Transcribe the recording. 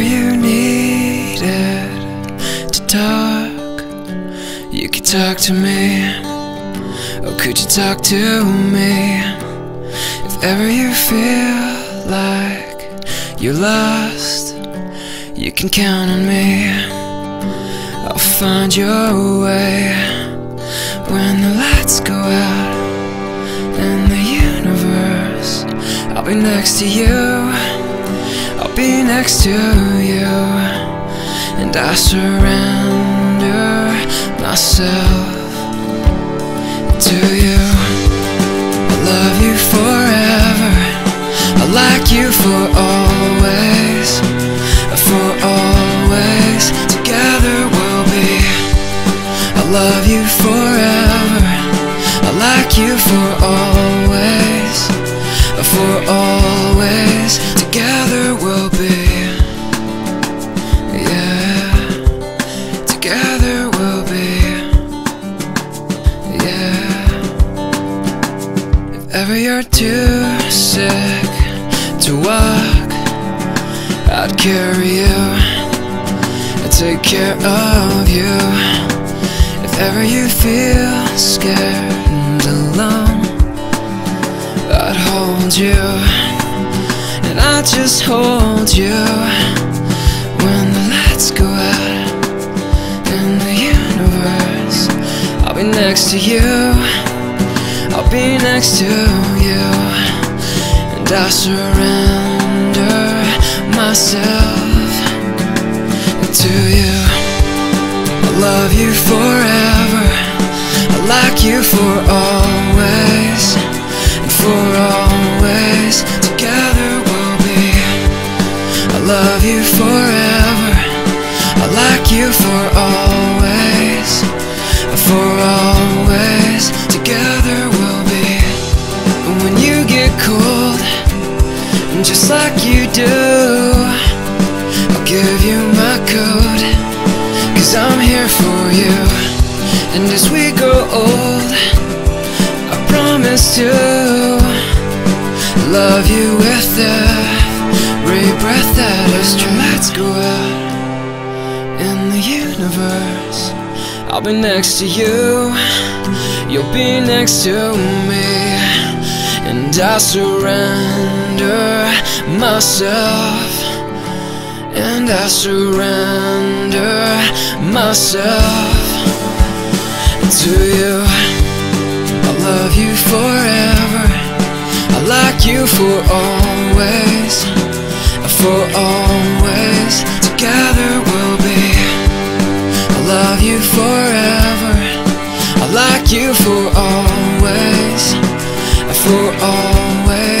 you needed to talk, you could talk to me. Oh, could you talk to me? If ever you feel like you're lost, you can count on me. I'll find your way when the lights go out in the universe. I'll be next to you. Be next to you, and I surrender myself to you. I love you forever. I like you for always. For always. Together we'll be. I love you forever. I like you for We'll be. Yeah. Together we'll be. Yeah. If ever you're too sick to walk, I'd carry you and take care of you. If ever you feel scared and alone, I'd hold you and I'd just hold you when the lights go out in the universe. I'll be next to you. I'll be next to you, and I surrender myself to you. I love you forever. Love you forever. I like you for always, for always. Together we'll be. And when you get cold, and just like you do, I'll give you my code. Cause I'm here for you. And as we grow old, I promise to love you with every Let's go out in the universe. I'll be next to you, you'll be next to me, and I surrender myself, and I surrender myself to you. I love you forever, I like you for always, for always. Together we'll be. I love you forever. I like you for always, for always.